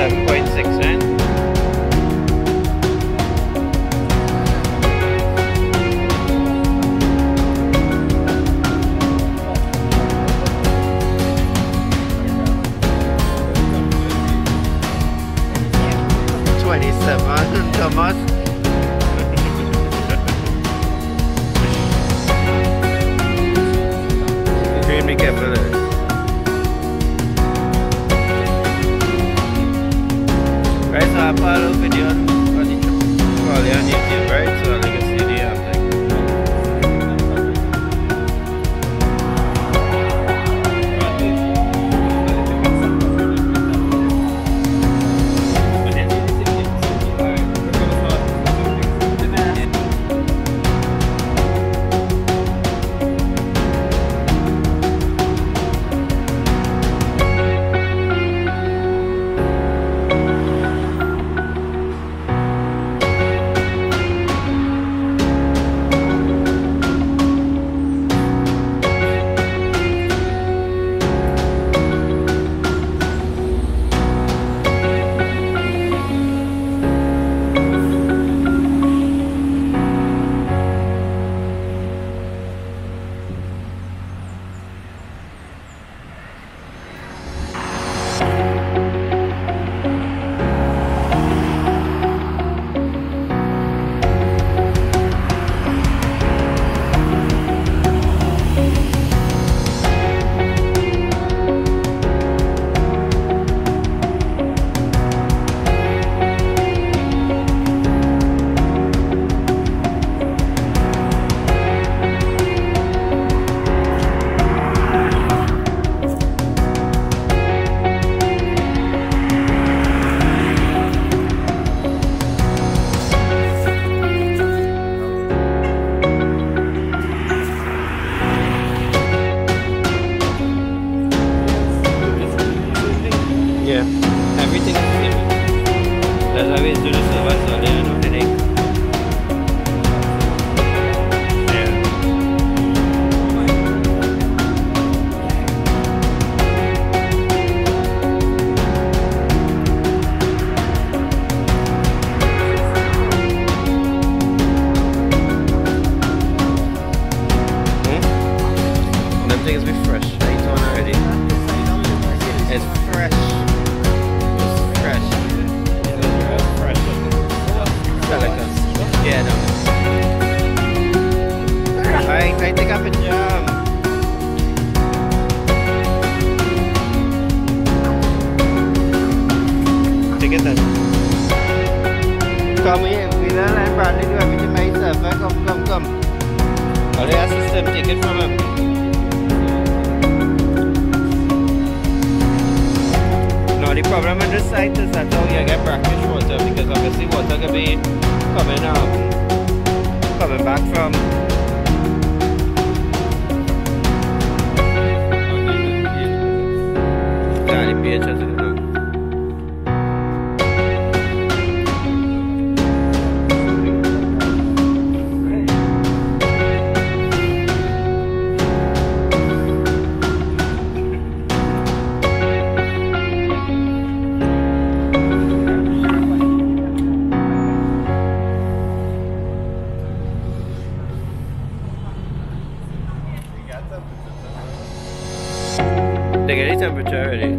47.6 man. Twenty-seven, Thomas. I take up a jam. Take it then. Come here, we don't let Bradley do everything by himself. eh? Come, come, come. I'll assist him, take it from him. The problem on this site is that how you get brackish water because obviously water can be coming um coming back from temperature.